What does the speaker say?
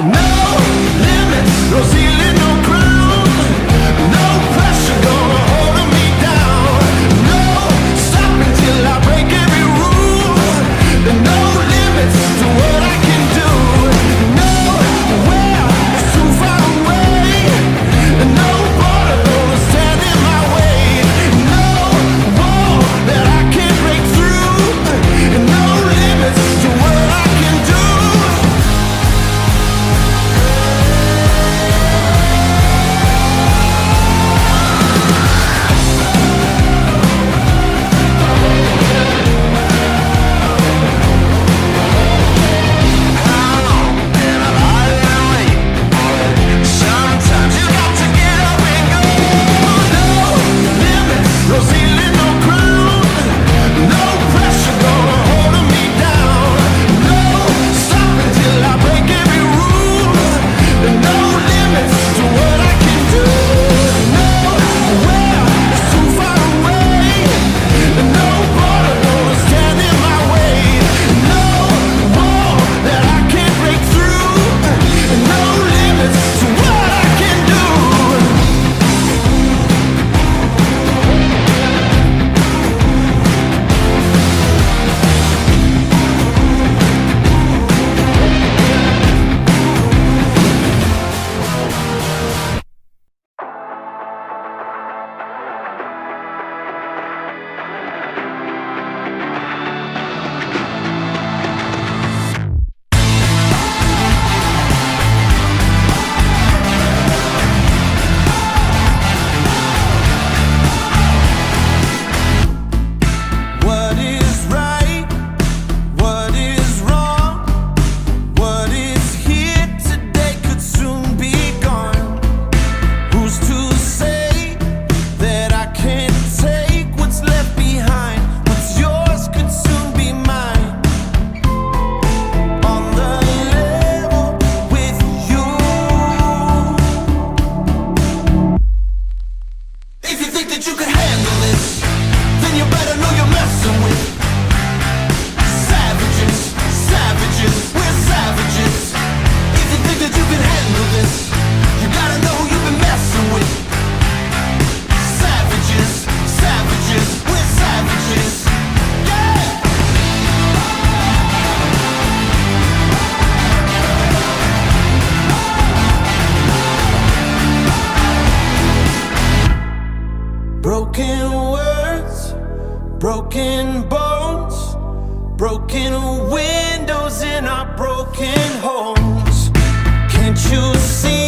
No limits, no ceiling, no homes. Can't you see?